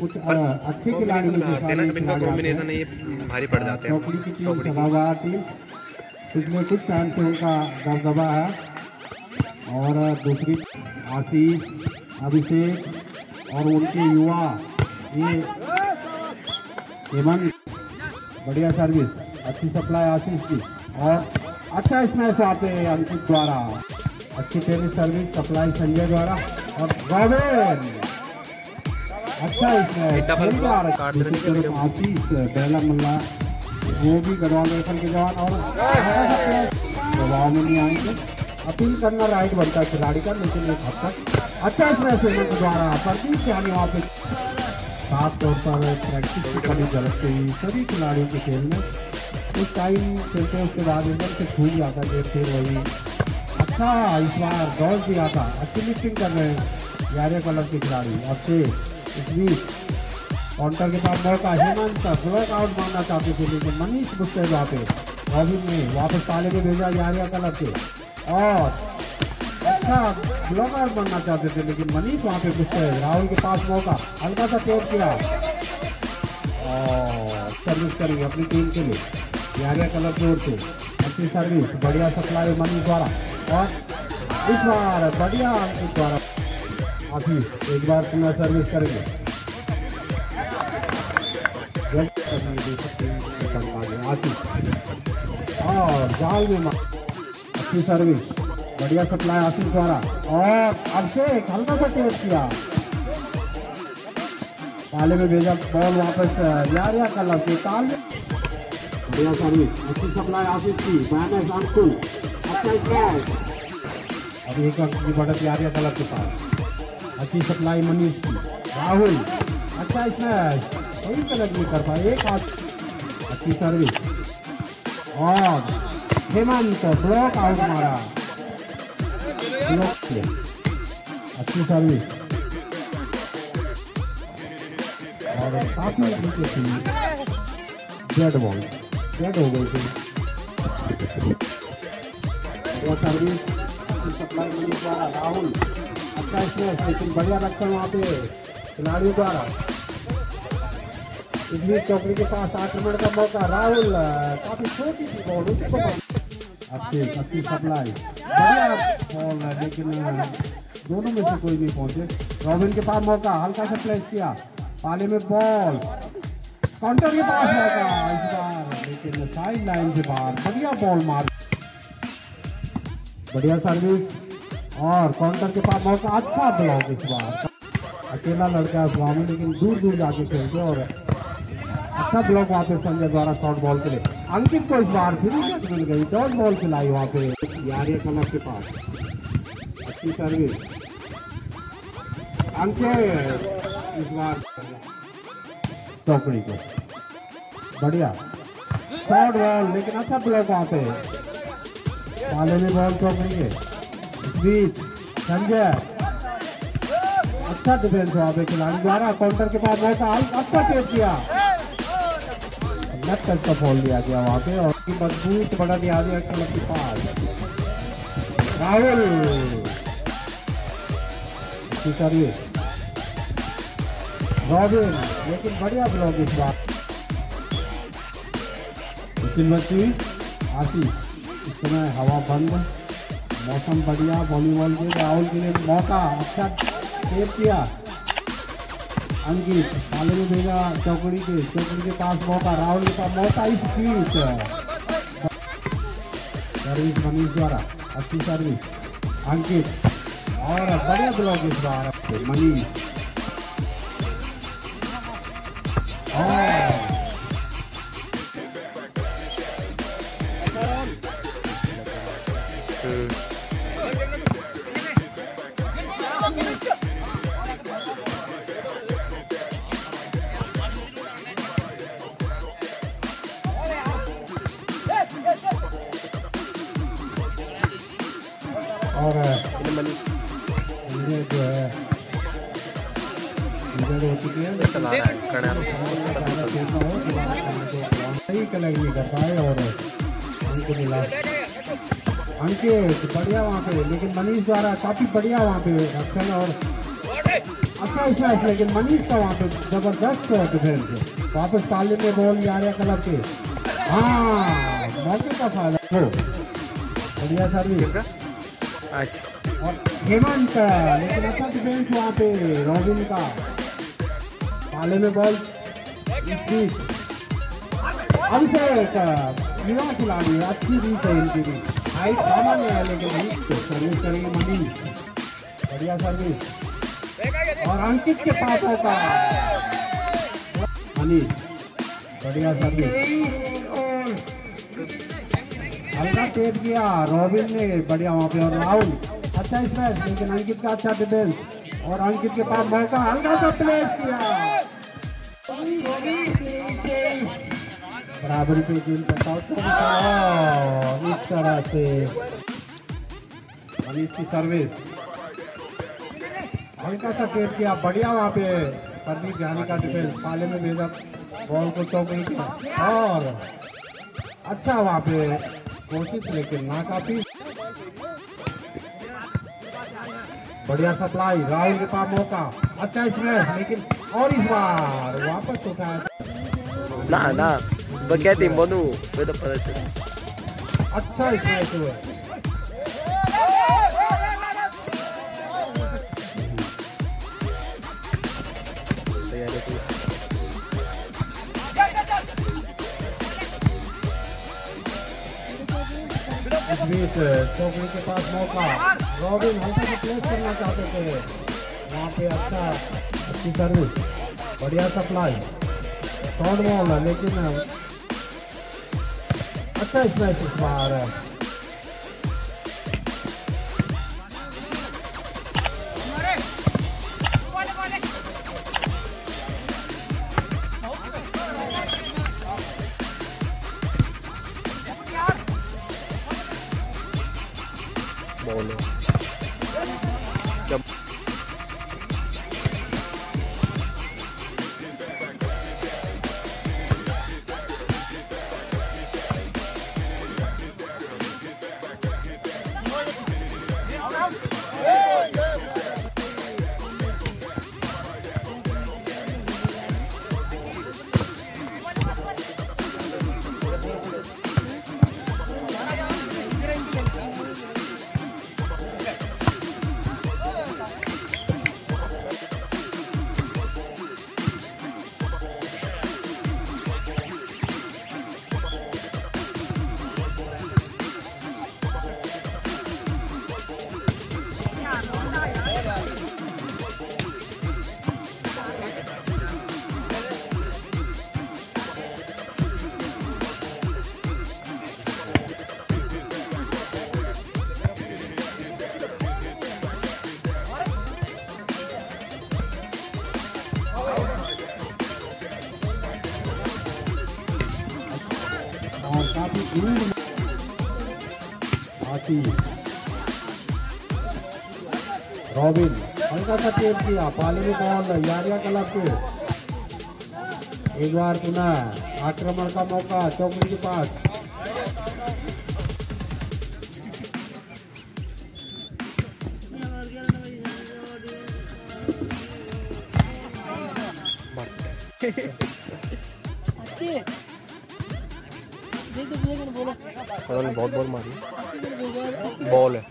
कुछ अच्छे खिलाड़ी इनका। कॉम्बिनेशन ये भारी पड़ जाते हैं। पिछले कुछ टाइम से उनका दबदबा है। और दूसरी आशीष अभिषेक और उनके युवा ये हेमंत। बढ़िया सर्विस अच्छी सप्लाई आशीष की। और अच्छा इसमें स्मैश आते हैं अंकित द्वारा। अच्छी टेनिस सर्विस सप्लाई संजय द्वारा। और रॉबिन अच्छा डबल के लिए। आशीष बेला मल्ला वो भी गढ़वाल राइफल के जवान और दबाव में नहीं आएँगे। अपील करना राइट बनता है खिलाड़ी का लेकिन एक हद तक। अच्छा स्मैश हेमंत द्वारा प्रदीप के वहाँ पे। साफ़ तौर पर प्रैक्टिस की कमी झलकते ही सभी खिलाड़ियों के खेल में। कुछ टाइम खेलते उसके बाद एकदम से छूट जाता है कि फिर वही। अच्छा इस बार दौड़ दिया था अच्छी लिफ्टिंग कर रहे हैं। ग्यारह कलर के खिलाड़ी अब से इस बीच काउंटर के पास मौका हेमंत ब्लॉक आउट मारना चाहते थे, लेकिन मनीष वहाँ पे रॉबिन ने वापस ताले में भेजा ग्यारह कलर के। और अच्छा ब्लॉक आउट बनना चाहते थे, लेकिन मनीष वहाँ पे गुस्से राहुल के पास मौका हल्का सा टेप किया। और सर्विस करेंगे अपनी टीम के लिए। यारिया कलर की। ओर से अच्छी सर्विस बढ़िया सप्लाई मनीष द्वारा। और इस बार बढ़िया द्वारा आशीष एक बार पुनः सर्विस करेंगे। और जाल में अच्छी सर्विस बढ़िया सप्लाई आशीष द्वारा। और अभिषेक, हल्का सा टेस्ट किया। ताले में भेजा बॉल वापस यार या कलर के ताल बढ़िया सर्विस अच्छी सप्लाई आशीष की। बैनस अंकुल अच्छा अब एक की बढ़त यार या कलर के पास अच्छी सप्लाई मनीष राहुल अच्छा स्मैश वही कलर नहीं कर पाए, एक हाथ अच्छी सर्विस और हेमंत ब्लॉक आउट मारा. अच्छी सर्विस और काफ़ी डेड बॉल डेड हो गई थी. सर्विस सप्लाई द्वारा राहुल. अच्छा स्मैश लेकिन बढ़िया रक्षा वहाँ पे खिलाड़ियों द्वारा। इडली चौकड़ी के पास आक्रमण का मौका, राहुल काफ़ी छोटी थी बॉल उसको अच्छी अच्छी सप्लाई। बढ़िया बॉल लेकिन दोनों में से कोई नहीं पहुँचे। रॉबिन के पास मौका, हल्का सा प्लेस किया। पाले में बॉल काउंटर के पास मौका, इस बार, लेकिन साइड लाइन से बाहर, बढ़िया बॉल मार। बढ़िया सर्विस और काउंटर के पास बहुत अच्छा ब्लॉक इस बार। अकेला लड़का है स्वामी, लेकिन दूर दूर जाके खेलते और अच्छा ब्लॉक वहाँ पे संजय द्वारा शॉर्ट बॉल के लिए। अंकित को इस बार फिर मिल गई डॉट बॉल खिलाई वहाँ पे यारिया कलर के पास। अच्छी सर्विस अंकित इस बार चौकड़ी को। बढ़िया। शॉर्ट बॉल लेकिन अच्छा ब्लॉक वहाँ पे। पाले में बॉल चौकड़ी के। बीच संजय अच्छा डिफेंस वहाँ पे खिलाड़ी द्वारा काउंटर के मौका हल्का अच्छा टेप किया लेफ़्ट का फॉल दिया गया वहाँ पे और मज़बूत बड़ा दिया गया क्लब के पास। राहुल सर्विस रॉबिन लेकिन बढ़िया ब्लॉक इस बार। बच्ची आशीष, इस समय हवा बंद। मौसम बढ़िया वॉलीबॉल के राहुल के लिए मौका अच्छा टेप किया। अंकित पाले में भेजा चौकड़ी के चौकड़ी के पास मौका, राहुल के पास मौका, इस चीज़। सर्विस मनीष द्वारा, अच्छी सर्विस अंकित, और बढ़िया ब्लॉक इस बार। मनीष और जो है हो है है बढ़िया वहाँ पे, लेकिन मनीष द्वारा काफ़ी बढ़िया वहाँ पे रक्षण और अच्छा स्मैश लेकिन मनीष का वहाँ पे ज़बरदस्त डिफेंस वापस ताले में बॉल जा रहा क्लब के। हाँ मौके का फ़ायदा। बढ़िया सर्विस हेमंत, लेकिन अच्छा डिफेंस वहाँ पे रॉबिन का। पाले में बॉल। अभिषेक युवा खिलाड़ी अच्छी रीच है इनकी भी। हाइट सामान्य है, लेकिन सर्विस करेंगे मनीष बढ़िया सर्विस और अंकित के पास होता मनीष बढ़िया सर्विस हल्का टेप किया। रॉबिन ने बढ़िया वहाँ पे और राहुल। अच्छा स्मैश लेकिन अंकित का अच्छा डिफेंस और अंकित के पास मौका, हल्का सा प्लेस किया। बराबरी पे गेम हूँ, इस तरह से। मनीष की सर्विस हल्का सा टेप किया। बढ़िया वहाँ पे प्रदीप जानी का डिफेंस पाले में भेजा। बॉल को चौकड़ी किया। और अच्छा वहाँ पे कोशिश लेकिन ना काफ़ी। बढ़िया सप्लाई राहुल के पास मौका। अच्छा इसमें लेकिन और इस बार वापस उठाया ना ना बगैर बनु? वे तो पता चला अच्छा इसमें हुआ। इस बीच चौकड़ी के पास मौका। रॉबिन हल्का प्लेस करना चाहते थे। वहाँ पे अच्छा अच्छी सर्विस बढ़िया सप्लाई शॉर्ट बॉल है, लेकिन अच्छा स्मैच इस बार है रॉबिन पाले में यारिया क्लब के एक बार पुनः आक्रमण का मौका चौकड़ी के पास। पता नहीं बहुत बॉल मारी बॉल है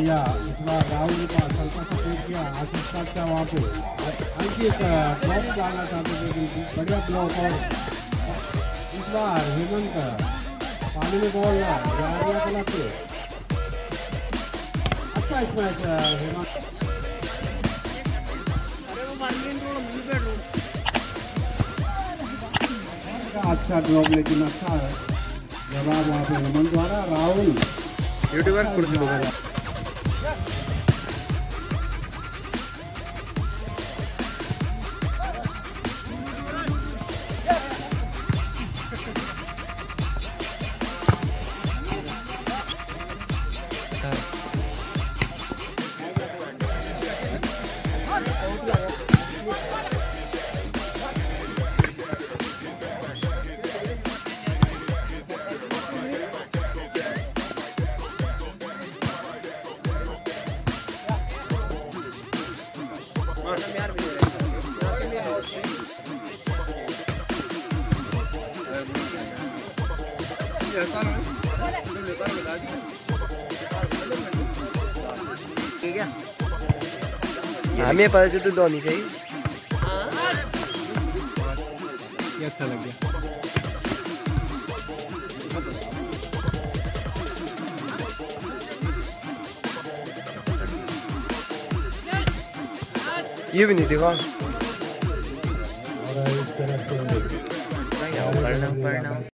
बढ़िया इस बार राहुल के हल्का सा टेप किया आशीष का अच्छा वहाँ पे अंकित ब्लॉक डालना चाहते थे लेकिन बढ़िया ब्लॉक और इस बार हेमंत, पानी में बॉल यारिया क्लब के अच्छा स्मैच हेमंत। अच्छा ड्रॉप लेकिन अच्छा है। जवाब वहाँ पे हेमंत द्वारा, राहुल। यूट्यूबर कुर्सी हमें पता चल तो धोनी चाहिए ये अच्छा लग गया। ये भी नहीं देखा। प्रणाम प्रणाम